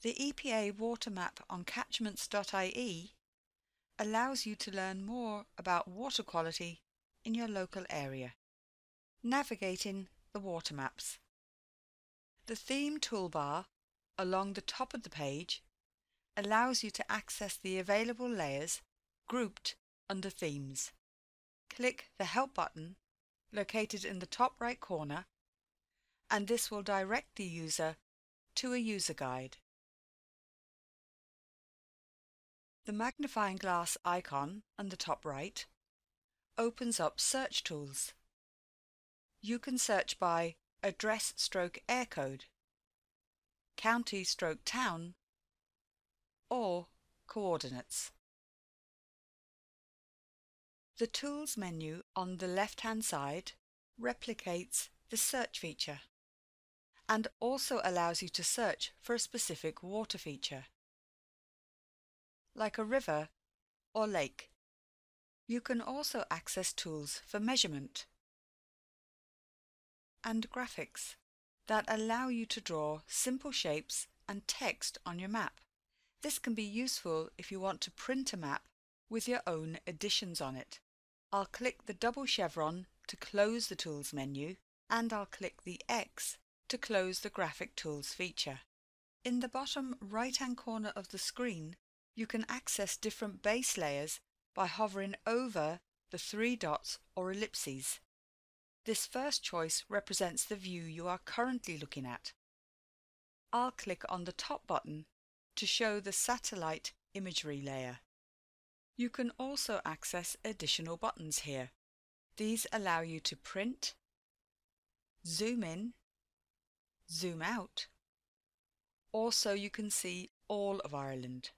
The EPA water map on catchments.ie allows you to learn more about water quality in your local area. Navigating the water maps. The theme toolbar along the top of the page allows you to access the available layers grouped under themes. Click the Help button located in the top right corner and this will direct the user to a user guide. The magnifying glass icon on the top right opens up search tools. You can search by address stroke Eircode, county stroke town, or coordinates. The Tools menu on the left-hand side replicates the search feature and also allows you to search for a specific water feature like a river or lake. You can also access tools for measurement and graphics that allow you to draw simple shapes and text on your map. This can be useful if you want to print a map with your own additions on it. I'll click the double chevron to close the Tools menu and I'll click the X to close the Graphic Tools feature. In the bottom right hand corner of the screen you can access different base layers by hovering over the three dots or ellipses. This first choice represents the view you are currently looking at. I'll click on the top button to show the satellite imagery layer. You can also access additional buttons here. These allow you to print, zoom in, zoom out. Also you can see all of Ireland.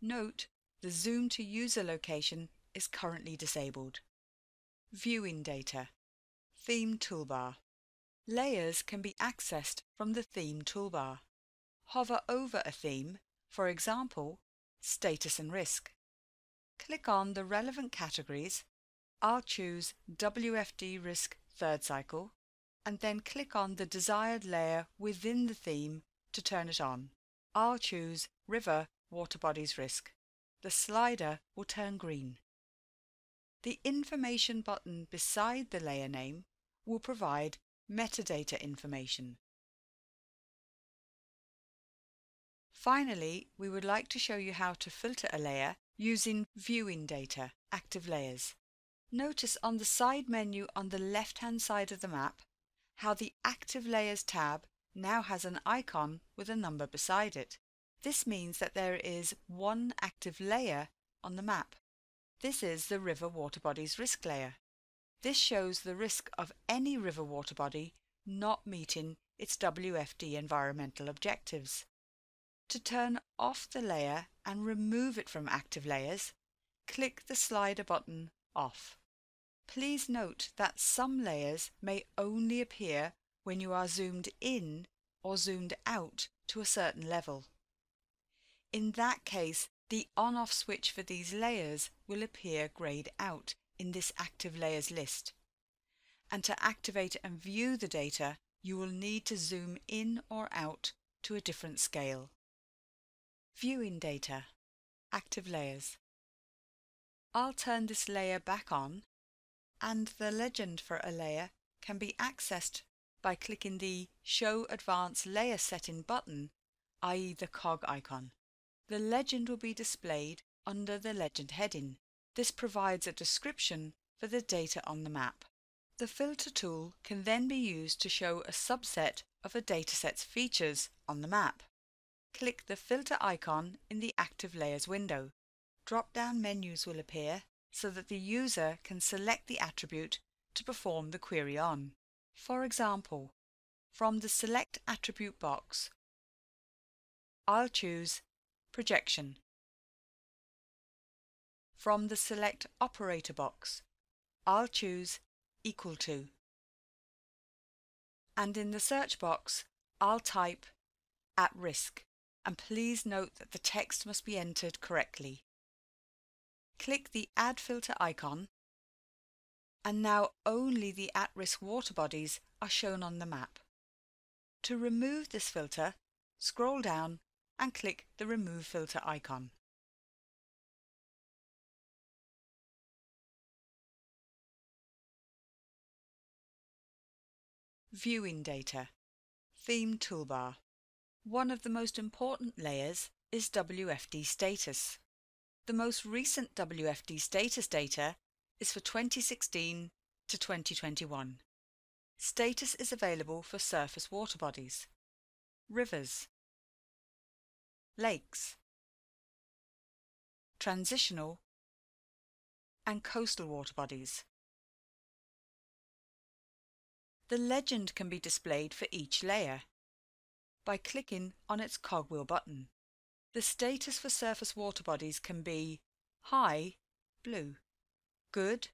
Note the Zoom to User location is currently disabled. Viewing data. Theme toolbar. Layers can be accessed from the Theme toolbar. Hover over a theme, for example, Status and Risk. Click on the relevant categories. I'll choose WFD Risk Third Cycle and then click on the desired layer within the theme to turn it on. I'll choose River water bodies risk. The slider will turn green. The information button beside the layer name will provide metadata information. Finally, we would like to show you how to filter a layer using Viewing Data, Active Layers. Notice on the side menu on the left-hand side of the map how the Active Layers tab now has an icon with a number beside it. This means that there is one active layer on the map. This is the river water body's risk layer. This shows the risk of any river water body not meeting its WFD environmental objectives. To turn off the layer and remove it from active layers, click the slider button Off. Please note that some layers may only appear when you are zoomed in or zoomed out to a certain level. In that case, the on-off switch for these layers will appear grayed out in this active layers list. And to activate and view the data, you will need to zoom in or out to a different scale. Viewing data, active layers. I'll turn this layer back on and the legend for a layer can be accessed by clicking the Show Advanced Layer Setting button, i.e. the cog icon. The legend will be displayed under the legend heading. This provides a description for the data on the map. The filter tool can then be used to show a subset of a dataset's features on the map. Click the filter icon in the Active Layers window. Drop-down menus will appear so that the user can select the attribute to perform the query on. For example, from the Select Attribute box, I'll choose Projection. From the Select Operator box, I'll choose Equal to. And in the search box, I'll type At Risk, and please note that the text must be entered correctly. Click the Add Filter icon, and now only the at-risk water bodies are shown on the map. To remove this filter, scroll down and click the Remove Filter icon. Viewing data. Theme toolbar. One of the most important layers is WFD status. The most recent WFD status data is for 2016 to 2021. Status is available for surface water bodies, rivers, lakes, transitional and coastal water bodies. The legend can be displayed for each layer by clicking on its cogwheel button. The status for surface water bodies can be high, blue, good,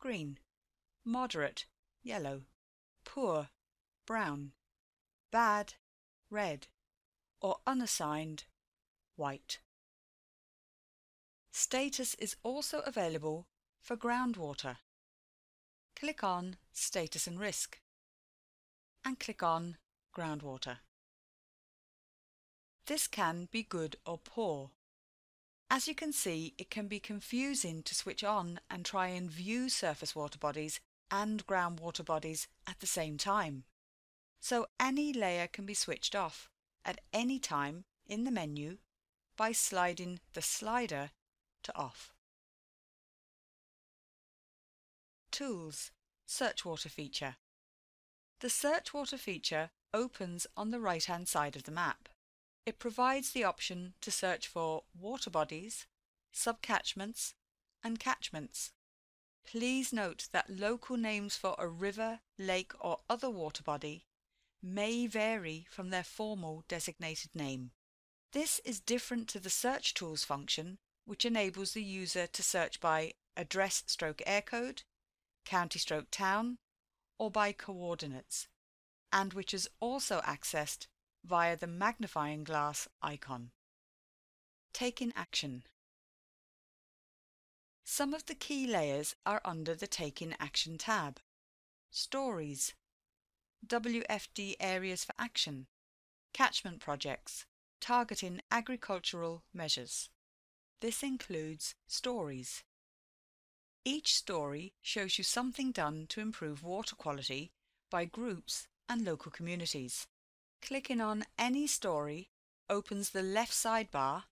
green, moderate, yellow, poor, brown, bad, red, or unassigned, white. Status is also available for groundwater. Click on Status and Risk and click on Groundwater. This can be good or poor. As you can see, it can be confusing to switch on and try and view surface water bodies and groundwater bodies at the same time. So any layer can be switched off at any time in the menu by sliding the slider to off. Tools Search Water feature the Search Water feature opens on the right-hand side of the map. It provides the option to search for water bodies, subcatchments and catchments. Please note that local names for a river, lake or other water body may vary from their formal designated name. This is different to the Search Tools function, which enables the user to search by address stroke Eircode, county stroke town, or by coordinates, and which is also accessed via the magnifying glass icon. Taking action. Some of the key layers are under the Taking Action tab. Stories, WFD Areas for Action, Catchment Projects, Targeting Agricultural Measures. This includes stories, each story shows you something done to improve water quality by groups and local communities. Clicking on any story opens the left sidebar,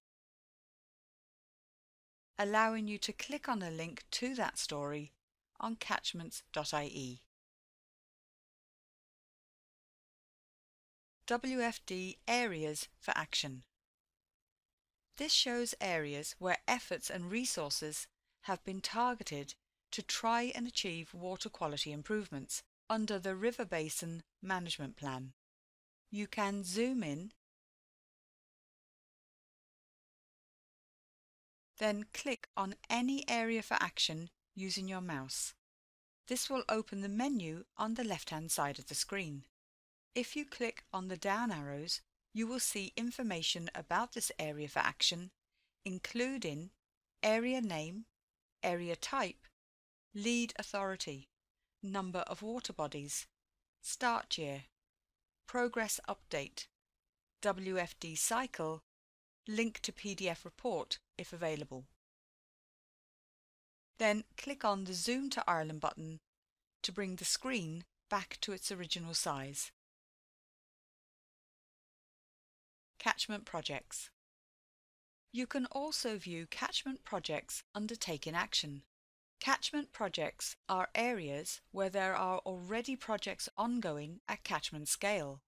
allowing you to click on a link to that story on catchments.ie. WFD Areas for Action This shows areas where efforts and resources have been targeted to try and achieve water quality improvements under the River Basin Management Plan. You can zoom in, then click on any area for action using your mouse. This will open the menu on the left-hand side of the screen. If you click on the down arrows, you will see information about this area for action, including area name, area type, lead authority, number of water bodies, start year, progress update, WFD cycle, link to PDF report if available. Then click on the Zoom to Ireland button to bring the screen back to its original size. Catchment Projects you can also view catchment projects undertaking action. Catchment projects are areas where there are already projects ongoing at catchment scale,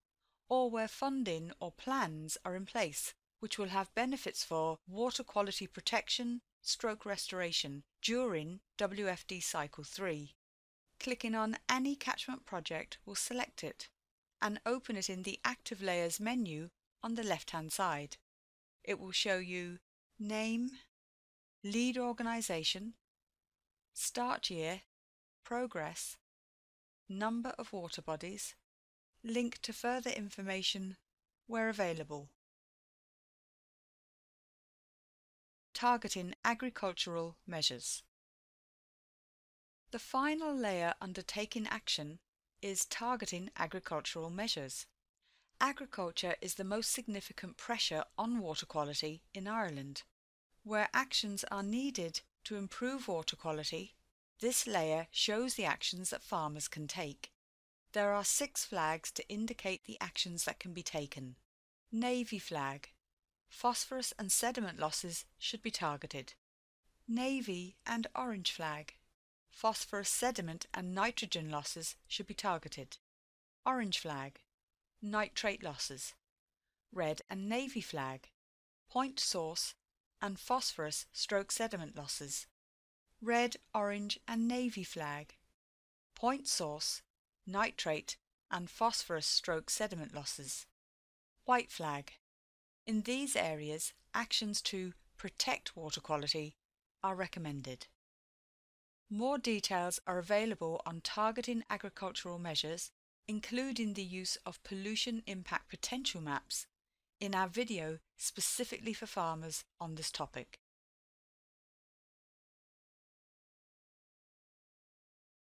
or where funding or plans are in place which will have benefits for water quality protection stroke restoration during WFD Cycle 3. Clicking on any catchment project will select it and open it in the Active Layers menu on the left-hand side. It will show you name, lead organization, start year, progress, number of water bodies, link to further information where available. Targeting agricultural measures. The final layer under taking action is targeting agricultural measures. Agriculture is the most significant pressure on water quality in Ireland. Where actions are needed to improve water quality, this layer shows the actions that farmers can take. There are six flags to indicate the actions that can be taken. Navy flag. Phosphorus and sediment losses should be targeted. Navy and orange flag. Phosphorus sediment and nitrogen losses should be targeted. Orange flag. Nitrate losses. Red and navy flag. Point source and phosphorus stroke sediment losses. Red, orange and navy flag. Point source, nitrate and phosphorus stroke sediment losses. White flag. In these areas, actions to protect water quality are recommended. More details are available on targeting agricultural measures, including the use of pollution impact potential maps, in our video specifically for farmers on this topic.